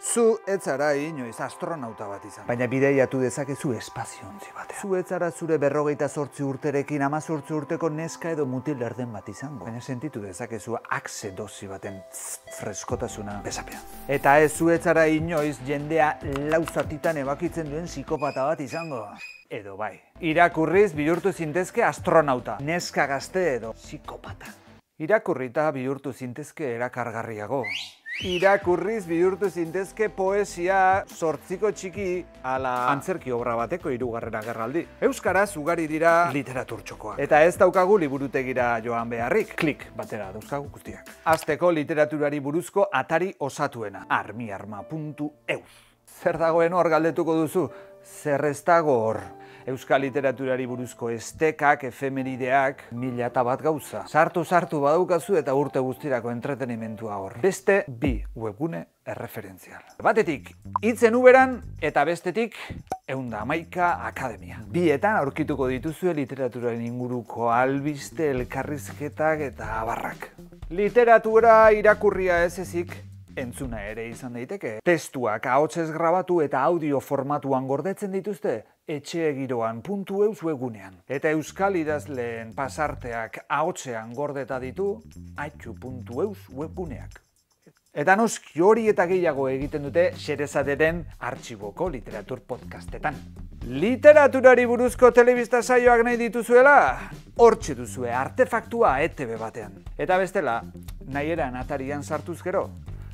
Zu ez zara inoiz astronauta bat izan. Baina bideiatu dezakezu espaziontzi batean. Zu ez zara zure berrogeita zortzi urterekin amazortzi urteko neska edo mutil erden bat izango. Baina sentitu dezakezu akse dozi baten freskotasuna besapean. Eta ez zu ez zara inoiz jendea lauzatitan ebakitzen duen psikopata bat izango. Edo bai. Irakurriz bihurtu zintezke astronauta. Neska gazte edo psikopata. Irakurrita bihurtu zintezke erakargarriago. Irakurriz bihurtu zintezke poesia sortziko txiki ala antzerki obra bateko hirugarren agerraldi. Euskaraz ugari dira literaturtxokoak. Eta ez daukagu liburutegira joan beharrik. Klik batera dauzkagu guztiak. Azteko literaturari buruzko atari osatuena. armiarma.eus. Zer dagoen hor galdetuko duzu? Zer ez dago hor? Euskal literaturari buruzko estekak, efemerideak, mila eta bat gauza. Sartu, sartu badaukazu eta urte guztirako entretenimentua hor. Beste bi webgune erreferentzial. Batetik, itzen uberan eta bestetik, eunda amaika akademia. Bietan aurkituko dituzue literaturaren inguruko albiste, elkarrizketak eta abarrak. Literatura irakurria ez ezik, entzuna ere izan daiteke. Testuak ahotsez grabatu eta audio formatuan gordetzen dituzte, etxeegiroan puntu eus webunean. Eta euskal idazleen pasarteak ahotsean gordeta ditu, aitxu.eus webguneak. Eta noski hori eta gehiago egiten dute Xerezaderen artxiboko literatur podcastetan. Literaturari buruzko telebista saioak nahi dituzuela? Hortxe duzue artefaktua ETV batean. Eta bestela, nahi eran atarian sartuz gero,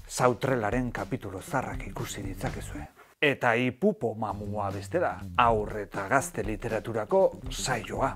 sautrelaren kapitulo zarrak ikusi ditzakezue. Eta ipupo mamua bestela, aurre eta gazte literaturako saioa.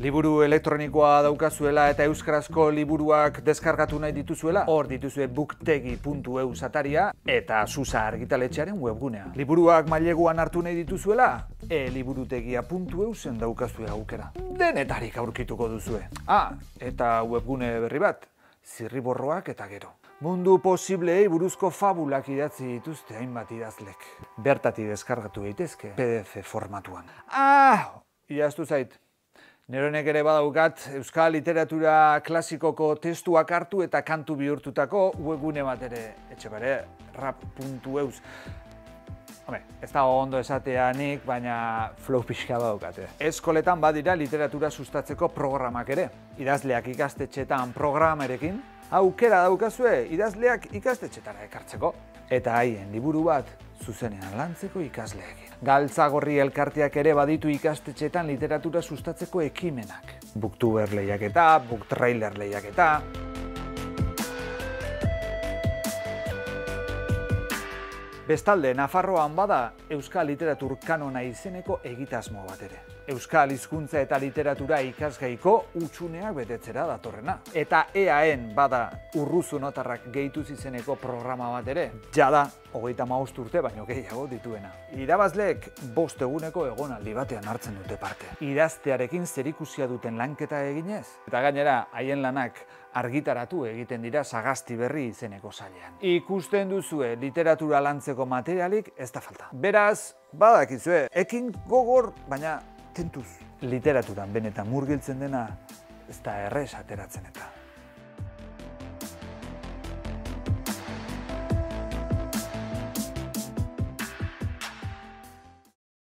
Liburu elektronikoa daukazuela eta euskarazko liburuak deskargatu nahi dituzuela, hor dituzue booktegi.eu sataria eta Susa argitaletxearen webgunea. Liburuak maileguan hartu nahi dituzuela, e-liburutegia.eu zen daukazue aukera. Denetarik aurkituko duzue. Ah, eta webgune berri bat, zirriborroak eta gero. Mundu posiblei buruzko fabulak idatzi dituzte hainbat idazlek. Bertati deskargatu daitezke PDF formatuan. Ah, iaztu zait. Neronek ere badaukat euskal literatura klasikoko testuak hartu eta kantu bihurtutako webgune bat ere etxe bare, rap.eus. Home, ez da ondo esatea nik, baina flow pixka daukate. Eskoletan badira literatura sustatzeko programak ere. Idazleak ikastetxetan programerekin, aukera daukazue idazleak ikastetxetara ekartzeko. Eta haien liburu bat zuzenean lantzeko ikasleekin. Galtzagorri elkarteak ere baditu ikastetxetan literatura sustatzeko ekimenak. Booktuber lehiaketa, booktrailer lehiaketa. Bestalde, Nafarroan bada Euskal Literatur kanona izeneko egitasmo bat ere. Euskal hizkuntza eta literatura ikasgaiko utxuneak betetzera datorrena. Eta EAN bada urruzu notarrak gehitu izeneko programa bat ere, jada, hogeita maust urte baino gehiago dituena. Irabazleek bost eguneko egonaldi batean hartzen dute parte. Idaztearekin zerikusia duten lanketa eginez, eta gainera haien lanak argitaratu egiten dira sagasti berri izeneko sailean. Ikusten duzue literatura lantzeko materialik ez da falta. Beraz, badakizue, ekin gogor, baina tentuz. Literaturan benetan murgiltzen dena, ez da errez ateratzen eta.